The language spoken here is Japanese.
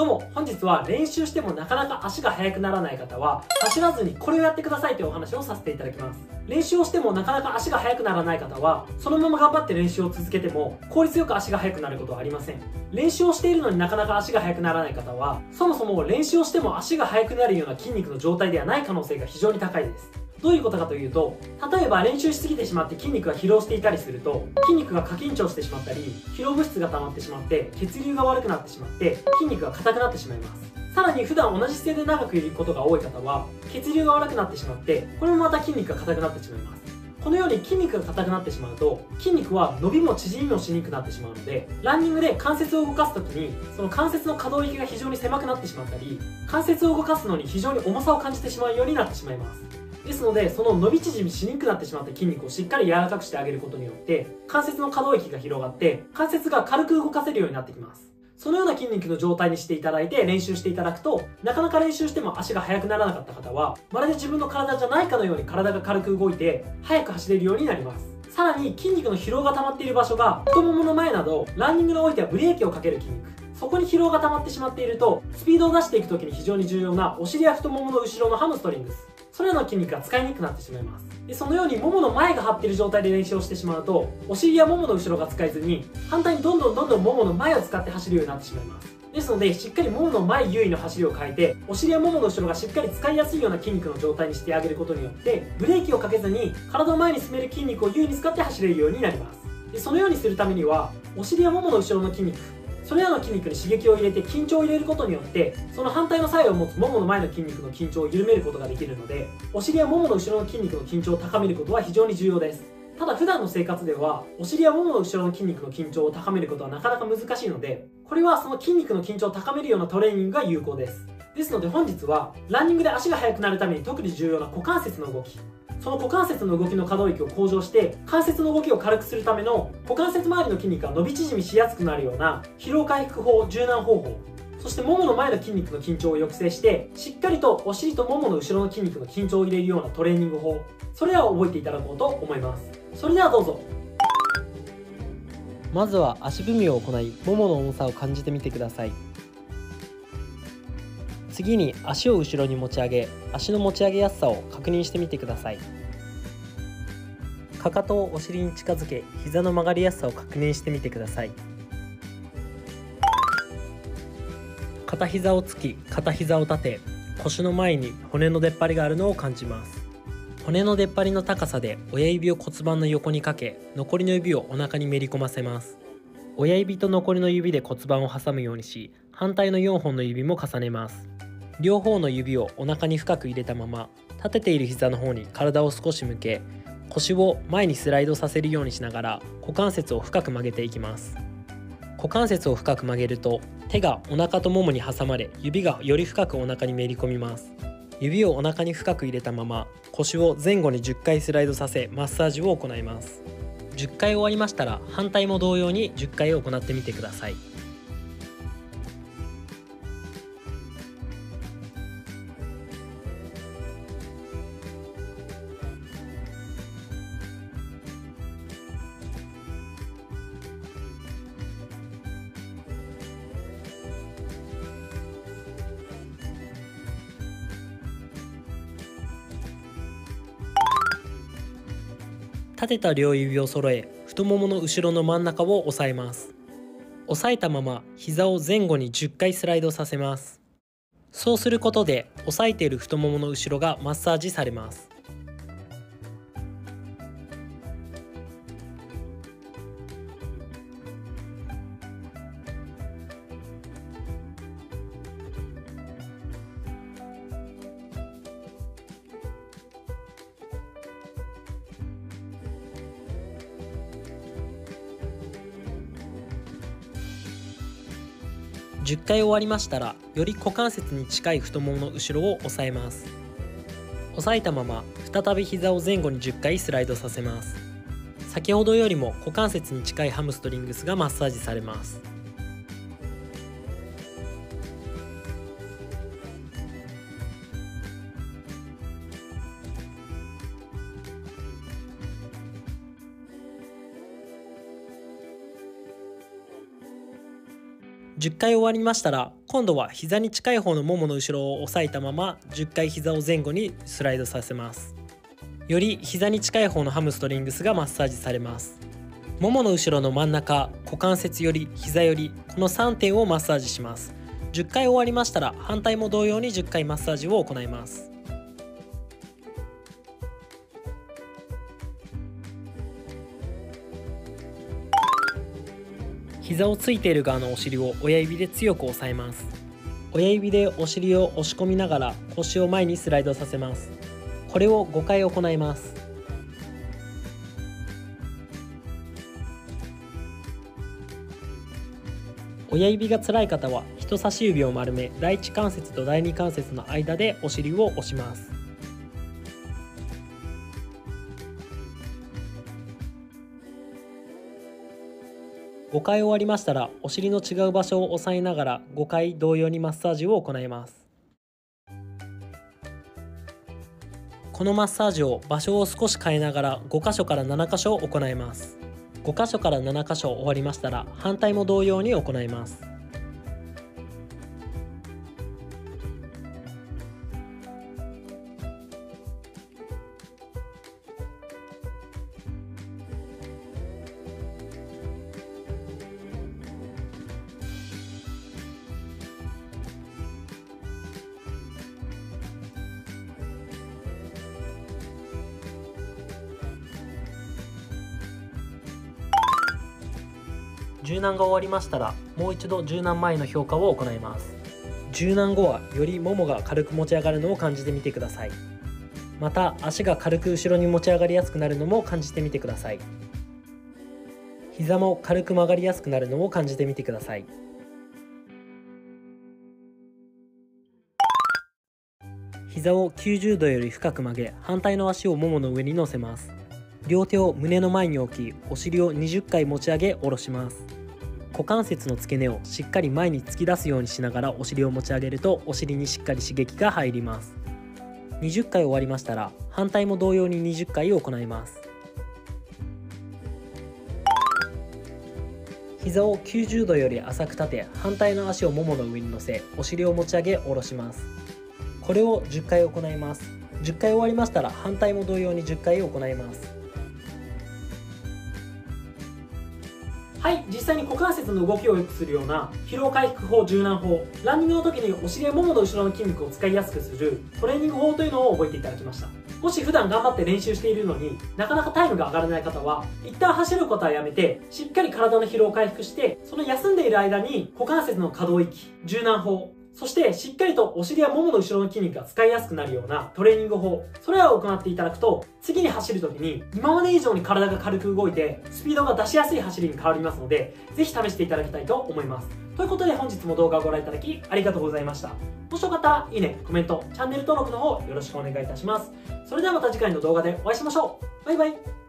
どうも、本日は練習してもなかなか足が速くならない方は、走らずにこれをやってくださいというお話をさせていただきます。練習をしてもなかなか足が速くならない方は、そのまま頑張って練習を続けても、効率よく足が速くなることはありません。練習をしているのになかなか足が速くならない方は、そもそも練習をしても足が速くなるような筋肉の状態ではない可能性が非常に高いです。どういうことかというと、例えば練習しすぎてしまって筋肉が疲労していたりすると、筋肉が過緊張してしまったり、疲労物質が溜まってしまって、血流が悪くなってしまって、筋肉が硬くなってしまいます。さらに普段同じ姿勢で長くいることが多い方は、血流が悪くなってしまって、これもまた筋肉が硬くなってしまいます。このように筋肉が硬くなってしまうと筋肉は伸びも縮みもしにくくなってしまうのでランニングで関節を動かす時にその関節の可動域が非常に狭くなってしまったり関節を動かすのに非常に重さを感じてしまうようになってしまいますですのでその伸び縮みしにくくなってしまった筋肉をしっかり柔らかくしてあげることによって関節の可動域が広がって関節が軽く動かせるようになってきます。そのような筋肉の状態にしていただいて練習していただくとなかなか練習しても足が速くならなかった方はまるで自分の体じゃないかのように体が軽く動いて速く走れるようになります。さらに筋肉の疲労が溜まっている場所が太ももの前などランニングにおいてはブレーキをかける筋肉。そこに疲労が溜まってしまっているとスピードを出していく時に非常に重要なお尻や太ももの後ろのハムストリングスそれらの筋肉が使いにくくなってしまいます。でそのようにももの前が張っている状態で練習をしてしまうとお尻やももの後ろが使えずに反対にどんどんどんどんももの前を使って走るようになってしまいます。ですのでしっかりももの前優位の走りを変えてお尻やももの後ろがしっかり使いやすいような筋肉の状態にしてあげることによってブレーキをかけずに体を前に進める筋肉を優位に使って走れるようになります。でそのようにするためにはお尻やももの後ろの筋肉それらの筋肉に刺激を入れて緊張を入れることによってその反対の作用を持つももの前の筋肉の緊張を緩めることができるのでお尻やももの後ろの筋肉の緊張を高めることは非常に重要です。ただ普段の生活ではお尻やももの後ろの筋肉の緊張を高めることはなかなか難しいのでこれはその筋肉の緊張を高めるようなトレーニングが有効です。ですので本日はランニングで足が速くなるために特に重要な股関節の動き。その股関節の動きの可動域を向上して関節の動きを軽くするための股関節周りの筋肉が伸び縮みしやすくなるような疲労回復法柔軟方法。そしてももの前の筋肉の緊張を抑制してしっかりとお尻とももの後ろの筋肉の緊張を入れるようなトレーニング法。それらを覚えていただこうと思います。それではどうぞ。まずは足踏みを行いももの重さを感じてみてください。次に足を後ろに持ち上げ足の持ち上げやすさを確認してみてください。かかとをお尻に近づけ膝の曲がりやすさを確認してみてください。片膝をつき片膝を立て腰の前に骨の出っ張りがあるのを感じます。骨の出っ張りの高さで親指を骨盤の横にかけ残りの指をお腹にめり込ませます。親指と残りの指で骨盤を挟むようにし反対の4本の指も重ねます。両方の指をお腹に深く入れたまま立てている膝の方に体を少し向け腰を前にスライドさせるようにしながら股関節を深く曲げていきます。股関節を深く曲げると手がお腹とももに挟まれ指がより深くお腹にめり込みます。指をお腹に深く入れたまま腰を前後に10回スライドさせマッサージを行います。10回終わりましたら反対も同様に10回行ってみてください。立てた両指を揃え太ももの後ろの真ん中を押さえます。押さえたまま膝を前後に10回スライドさせます。そうすることで押さえている太ももの後ろがマッサージされます。10回終わりましたらより股関節に近い太ももの後ろを押さえます。押さえたまま再び膝を前後に10回スライドさせます。先ほどよりも股関節に近いハムストリングスがマッサージされます。10回終わりましたら今度は膝に近い方のももの後ろを押さえたまま10回膝を前後にスライドさせます。より膝に近い方のハムストリングスがマッサージされます。ももの後ろの真ん中股関節より膝よりこの3点をマッサージします。10回終わりましたら反対も同様に10回マッサージを行います。膝をついている側のお尻を親指で強く押さえます。親指でお尻を押し込みながら腰を前にスライドさせます。これを5回行います。親指が辛い方は人差し指を丸め第一関節と第二関節の間でお尻を押します。5回終わりましたらお尻の違う場所を押さえながら5回同様にマッサージを行います。このマッサージを場所を少し変えながら5箇所から7箇所行います。5箇所から7箇所終わりましたら反対も同様に行います。柔軟が終わりましたらもう一度柔軟前の評価を行います。柔軟後はよりももが軽く持ち上がるのを感じてみてください。また足が軽く後ろに持ち上がりやすくなるのも感じてみてください。膝も軽く曲がりやすくなるのを感じてみてください。膝を90度より深く曲げ反対の足をももの上に乗せます。両手を胸の前に置きお尻を20回持ち上げ下ろします。股関節の付け根をしっかり前に突き出すようにしながらお尻を持ち上げるとお尻にしっかり刺激が入ります。20回終わりましたら反対も同様に20回行います。膝を90度より浅く立て反対の足をももの上に乗せお尻を持ち上げ下ろします。これを10回行います。10回終わりましたら反対も同様に10回行います。はい実際に股関節の動きを良くするような疲労回復法柔軟法。ランニングの時にお尻やももの後ろの筋肉を使いやすくするトレーニング法というのを覚えていただきました。もし普段頑張って練習しているのになかなかタイムが上がらない方は一旦走ることはやめてしっかり体の疲労を回復してその休んでいる間に股関節の可動域柔軟法そしてしっかりとお尻やももの後ろの筋肉が使いやすくなるようなトレーニング法それらを行っていただくと次に走る時に今まで以上に体が軽く動いてスピードが出しやすい走りに変わりますのでぜひ試していただきたいと思います。ということで本日も動画をご覧いただきありがとうございました。もしよかったらいいねコメントチャンネル登録の方よろしくお願いいたします。それではまた次回の動画でお会いしましょう。バイバイ。